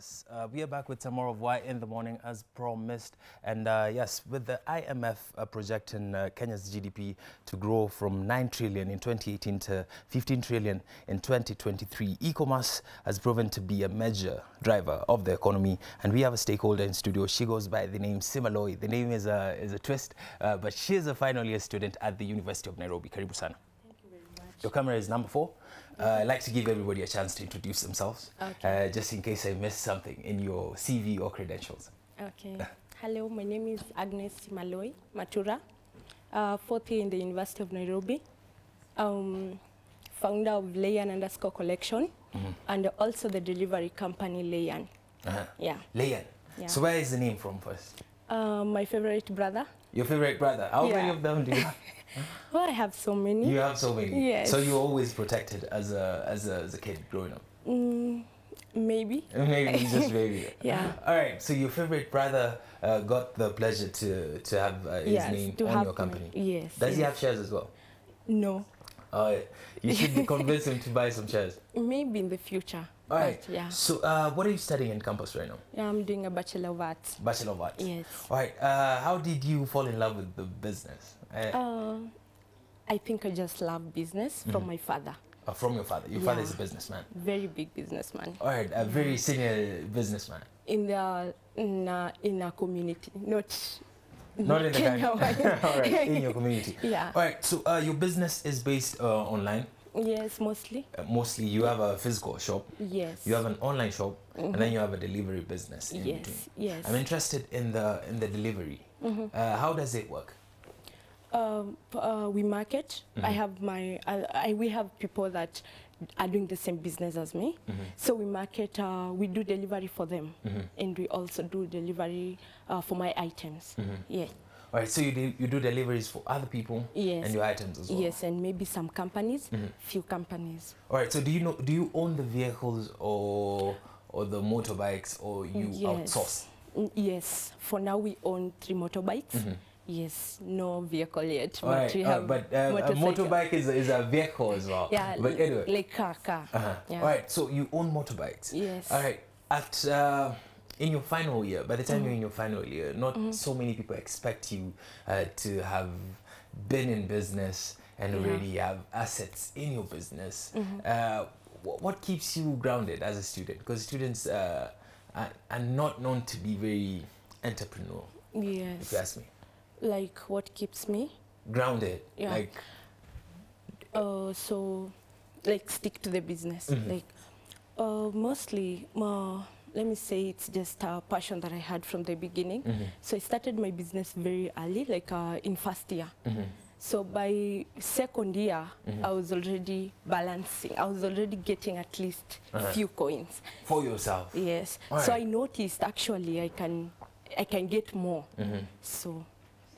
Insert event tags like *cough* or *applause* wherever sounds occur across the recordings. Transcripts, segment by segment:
Yes, uh, we are back with some more of Why in the Morning as promised. And uh, yes, with the IMF uh, projecting uh, Kenya's GDP to grow from 9 trillion in 2018 to 15 trillion in 2023, e-commerce has proven to be a major driver of the economy. And we have a stakeholder in studio. She goes by the name Simaloi. The name is a, is a twist, uh, but she is a final year student at the University of Nairobi. Karibu sana. Thank you very much. Your camera is number four. Uh, I'd like to give everybody a chance to introduce themselves, Okay. uh, just in case I missed something in your CV or credentials. Okay. Hello, my name is Agnes Maloi Matura, uh, fourth year in the University of Nairobi, um, founder of Layan underscore collection, and also the delivery company Layan. Uh-huh. Yeah. Layan. Yeah. So where is the name from first? Uh, my favorite brother. Your favorite brother. How many of them do you have? *laughs* Well, I have so many. You have so many. Yes. So you were always protected as a as a, as a kid growing up. Mm, maybe. *laughs* Maybe just *laughs* maybe. Yeah. All right. So your favorite brother uh, got the pleasure to to have uh, his yes. name on your company. yes. Does he have shares as well? No. Uh, you should convince him to buy some shares. *laughs* Maybe in the future. All right. Yeah. So uh, what are you studying in campus right now? yeah. I'm doing a Bachelor of Arts. Bachelor of Arts. Yes. All right. Uh, how did you fall in love with the business? Uh, Uh, I think I just love business from my father. uh, from your father. Your father is a businessman. Very big businessman. All right. A very senior businessman. In the in a, in a community, not Not in the Kenya. *laughs* All right. In your *laughs* community. Yeah. All right. So uh, your business is based uh, online. Yes, mostly. Uh, mostly, you have a physical shop. Yes. You have an online shop, and then you have a delivery business in yes. between. Yes. I'm interested in the in the delivery. Uh, how does it work? um, uh, we market. I have my. I, I, we have people that are doing the same business as me. So we market. Uh, we do delivery for them, and we also do delivery uh, for my items. Yeah. All right. So you do, you do deliveries for other people Yes. and your items as well. Yes, and maybe some companies, few companies. All right. So do you know? Do you own the vehicles or or the motorbikes, or you Yes. outsource? Mm, Yes, for now we own three motorbikes. Yes, no vehicle yet, but right. we uh, have but uh, a motorbike is a, is a vehicle as well. Yeah, But anyway. like car, car. Uh-huh. Yeah. All right. So you own motorbikes. Yes. All right. At uh, in your final year, by the time Mm-hmm. you're in your final year, not so many people expect you uh, to have been in business and Yeah. already have assets in your business. Uh, wh- what keeps you grounded as a student? Because students uh, are, are not known to be very entrepreneurial, Yes. if you ask me. Like what keeps me? Grounded, Yeah. like Uh, so, like stick to the business. Mhm. Like, uh, mostly, uh, let me say it's just a passion that I had from the beginning. Mhm. So I started my business very early, like uh, in first year. Mhm. So by second year, Mhm. I was already balancing. I was already getting at least Uh-huh. few coins. for yourself. Yes. So I noticed actually I can, I can get more. Mhm. So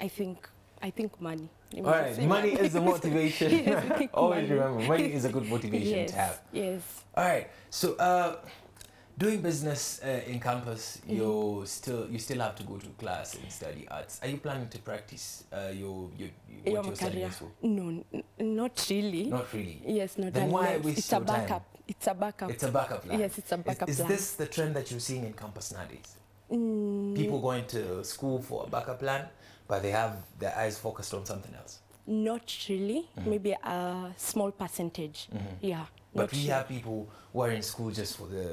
I think, I think money. All right, money is the motivation. *laughs* Yes, *laughs* Always money. remember, money is a good *laughs* motivation yes, to have. Yes. All right. So, uh, doing business uh, in campus, Mm-hmm. you still you still have to go to class and study arts. Are you planning to practice uh, your your, your what you're studying career. No, not really. Not really. Yes, not Then why waste It's a your time? backup. It's a backup. It's a backup plan. Yes, it's a Is- backup is, plan. Is this the trend that you're seeing in campus nowadays? Mm, People going to school for a backup plan, but they have their eyes focused on something else. not really. Maybe a small percentage. Yeah. Mm-hmm. But we really. have people who are in school just for the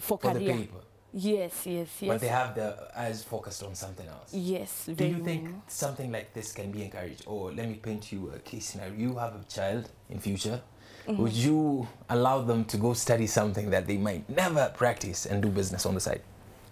for for the paper, Yes, yes, yes. but they have their eyes focused on something else. yes, Do you think something like this can be encouraged? Or let me paint you a case scenario. You have a child in future. Mm-hmm. Would you allow them to go study something that they might never practice and do business on the side?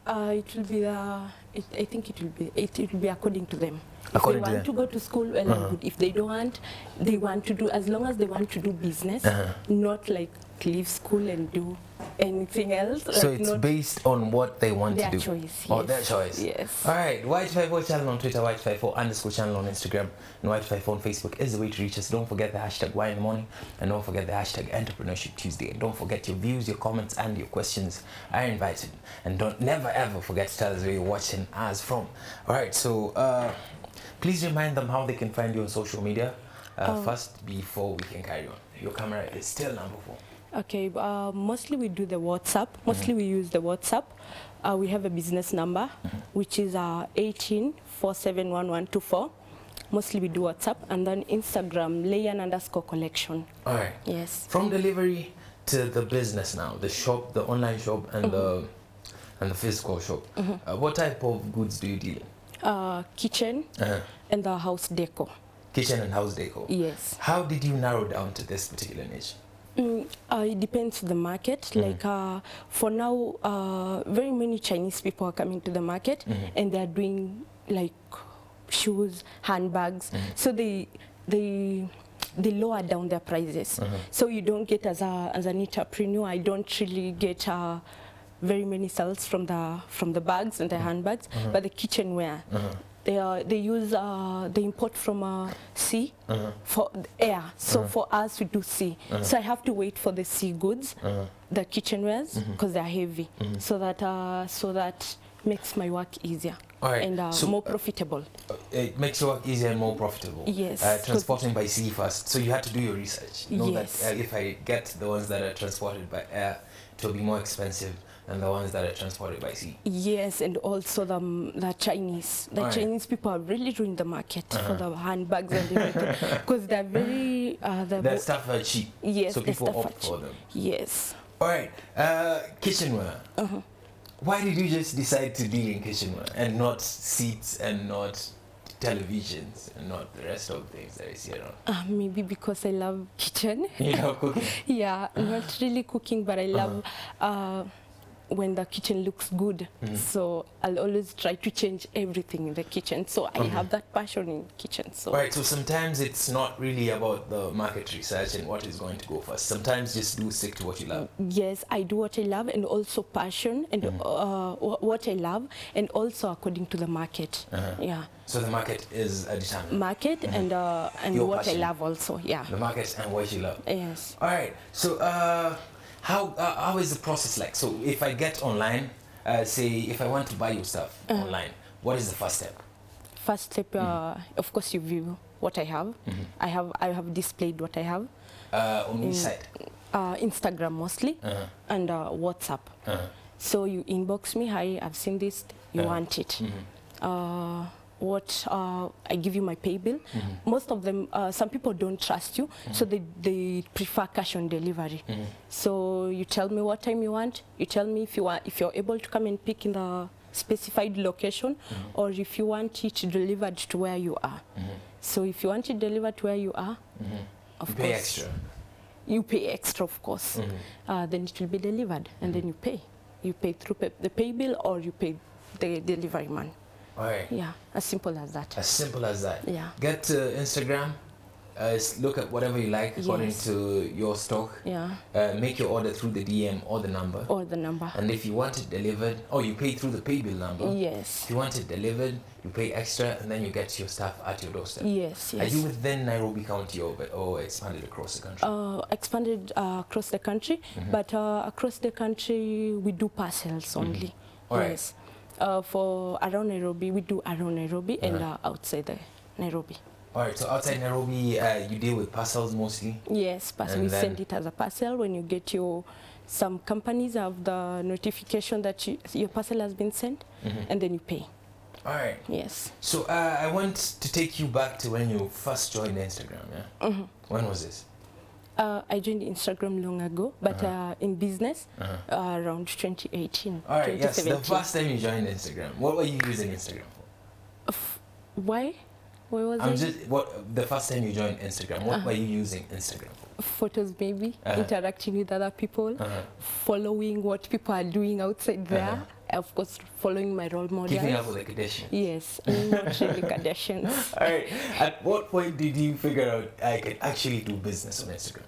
Uh, it will be the. It, I think it will be. It, it will be according to them. According if to they want them. to go to school, well uh -huh. good. If they don't want, they want to do as long as they want to do business, Uh-huh. not like leave school and do anything else. so like it's not based on what they want to do. choice. Oh, yes. their choice. Yes. All right, Y254 channel on Twitter, Y254 underscore channel on Instagram, and Y254 on Facebook is the way to reach us. Don't forget the hashtag Why in the Morning, and don't forget the hashtag Entrepreneurship Tuesday. And don't forget your views, your comments, and your questions are invited. And don't never ever forget to tell us where you're watching us from. All right, so uh, please remind them how they can find you on social media uh, Oh. first before we can carry on. Your camera is still number four. Okay, uh, mostly we do the WhatsApp. Mostly we use the WhatsApp. Uh, we have a business number, which is uh, 18 471124. Mostly we do WhatsApp. And then Instagram, Layan underscore collection. All right. Yes. From delivery to the business now, the shop, the online shop, and the and the physical shop. Uh, what type of goods do you deal? in? Uh, kitchen Uh-huh. and the house decor. Kitchen and house decor. Yes. How did you narrow down to this particular niche? Mm, uh, it depends the market. Mm. Like uh, for now, uh, very many Chinese people are coming to the market mm -hmm. and they are doing like shoes, handbags. -hmm. So they they they lower down their prices. So you don't get as a as an entrepreneur. I don't really get. Uh, very many sales from the from the bags and the handbags, but the kitchenware, they are they use uh, they import from uh, sea for air. So for us we do sea. So I have to wait for the sea goods, the kitchenwares, because they're heavy, so that uh, so that makes my work easier right, and uh, so, more uh, profitable. Uh, It makes your work easier and more profitable. Yes, Uh, transporting by sea first. So you had to do your research. Know Yes. that uh, if I get the ones that are transported by air, it will be more expensive than the ones that are transported by sea. Yes, and also the, um, the Chinese. The Alright. Chinese people are really doing the market for the handbags and everything *laughs* because they're very uh, the That stuff are cheap. Yes, So people opt for them. yes. All right. Uh, kitchenware. Uh-huh. Why did you just decide to deal in kitchenware and not seats and not televisions and not the rest of things that I see around? Uh, maybe because I love kitchen. You know, cooking. *laughs* yeah, not *laughs* really cooking, but I love uh, when the kitchen looks good. So I'll always try to change everything in the kitchen. So I have that passion in kitchen. So Right, so sometimes it's not really about the market research and what is going to go first. Sometimes just do stick to what you love. yes, I do what I love and also passion and uh, what I love and also according to the market. Yeah, So the market is a determinant. market and uh, and Your what passion. I love also. Yeah. The market and what you love. Yes. All right. So uh, how uh, how is the process like? So if I get online, uh, say if I want to buy your stuff online, what is the first step? First step, uh, of course, you view what I have. I have I have displayed what I have. Uh, on which site? Uh, Instagram mostly Uh-huh. and uh, WhatsApp. Uh-huh. So you inbox me, hi, I've seen this, you Uh-huh. want it. Uh, what uh, I give you my pay bill. Mm-hmm. Most of them, uh, some people don't trust you, mm-hmm. so they, they prefer cash on delivery. Mm-hmm. So you tell me what time you want. You tell me if you are if you're able to come and pick in the specified location, or if you want it delivered to where you are. So if you want it delivered to where you are, of You course pay extra. you pay extra, of course. Uh, then it will be delivered, and then you pay. You pay through pay, the pay bill, or you pay the delivery man. All right. Yeah, as simple as that. As simple as that. Yeah. Get to Instagram. Uh, look at whatever you like according Yes. to your stock. Yeah, Uh, make your order through the DM or the number. or the number. And if you want it delivered, oh, you pay through the pay bill number. Yes, If you want it delivered, you pay extra, and then you get your stuff at your doorstep. yes, yes. Are you within Nairobi County or, or expanded across the country? Uh, expanded uh, across the country, but uh, across the country we do parcels only. Alright. Yes. Uh, for around Nairobi, we do around Nairobi and uh, outside the Nairobi. All right, so outside Nairobi, uh, you deal with parcels mostly. Yes, And we send it as a parcel when you get your. Some companies have the notification that you, your parcel has been sent, and then you pay. All right. Yes. So uh, I want to take you back to when you first joined Instagram. Yeah. Mm-hmm. When was this? Uh, I joined Instagram long ago, but uh in business Uh-huh. uh, around 2018, All right. Yes. The first time you joined Instagram, what were you using Instagram for? Why? Why was I'm it? just what the first time you joined Instagram. What were you using Instagram for? Photos, maybe Uh-huh. interacting with other people, Uh-huh. following what people are doing outside there. Of course, following my role model. Keeping up with the condition. Yes, *laughs* not really Kardashians. *laughs* All right. At what point did you figure out I could actually do business on Instagram?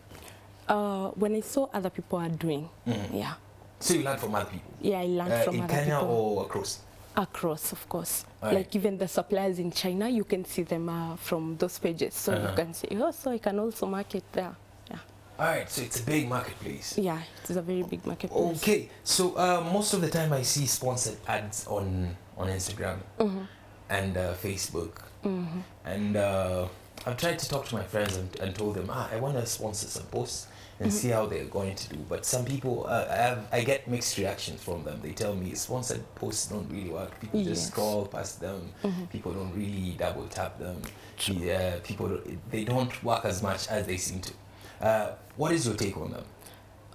Uh, when I saw other people are doing, Mhm. yeah, So you learned from other people. yeah, I learned Uh, from in other Kenya people. or across? across, of course. Alright. Like even the suppliers in China, you can see them uh, from those pages, so Uh-huh. you can say, oh, so I can also market there. Yeah, All right. So it's a big marketplace. yeah, it's a very big marketplace. Okay, so uh, most of the time I see sponsored ads on on Instagram Mm-hmm. and uh, Facebook, and uh, I've tried to talk to my friends and, and told them, ah, I want to sponsor some posts, and see how they're going to do. But some people, uh, I, have, I get mixed reactions from them. They tell me sponsored posts don't really work. People just scroll past them. People don't really double tap them. The, uh, people, they don't work as much as they seem to. Uh, what is your take on them?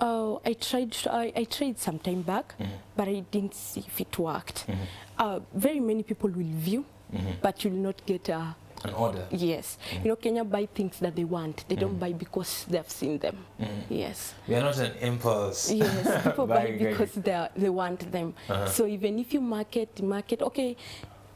Oh, I tried. I, I tried some time back, Mhm. but I didn't see if it worked. Mhm. Uh, very many people will view, Mhm. but you'll not get a An order. yes. You know, Kenya buy things that they want. They don't buy because they've seen them. Mhm. Yes. We are not an impulse. Yes, *laughs* people buy because they they want them. Uh-huh. So even if you market, market, okay,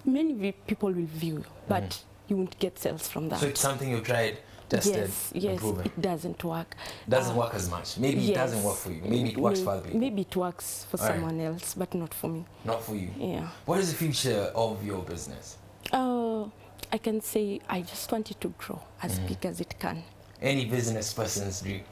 many people will view, but you won't get sales from that. So it's something you tried, tested, yes, yes, improving. it doesn't work. doesn't Uh, work as much. Maybe it doesn't work for you. Maybe it works for other people. Maybe it works for Alright. someone else, but not for me. Not for you. Yeah. What is the future of your business? Uh, I can say I just want it to grow as Mm-hmm. big as it can. Any business person's dream.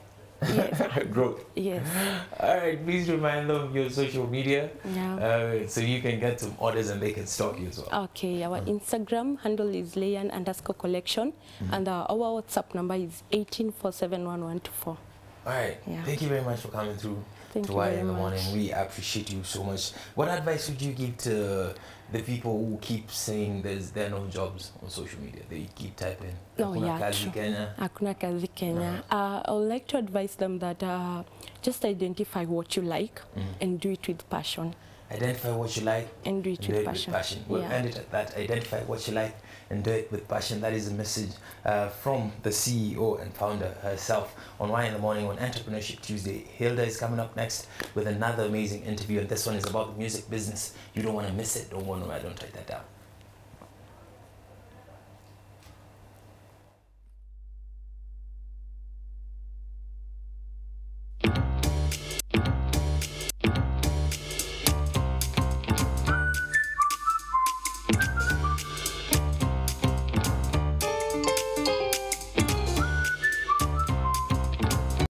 Yes, *laughs* Growth. yes. *laughs* All right, please remind them of your social media Yeah. uh, so you can get some orders and they can stock you as well. Okay, our Instagram handle is Layan underscore collection, Mm-hmm. and uh, our WhatsApp number is 18471124. All right, Yeah. thank you very much for coming through Thank very in the. Morning. We appreciate you so much. What advice would you give to the people who keep saying there's there are no jobs on social media? They keep typing. Oh, "Hakuna yeah, kazi true. Kenya." Hakuna kazi Kenya. Uh, I would like to advise them that uh, just identify what you like Mhm. and do it with passion. Identify what you like And do it and do with it passion. with passion. We'll Yeah. end it at that. Identify what you like and do it with passion. That is a message uh, from the CEO and founder herself on Why in the Morning on Entrepreneurship Tuesday. Hilda is coming up next with another amazing interview, and this one is about the music business. You don't want to miss it. Don't want to. I don't write that down.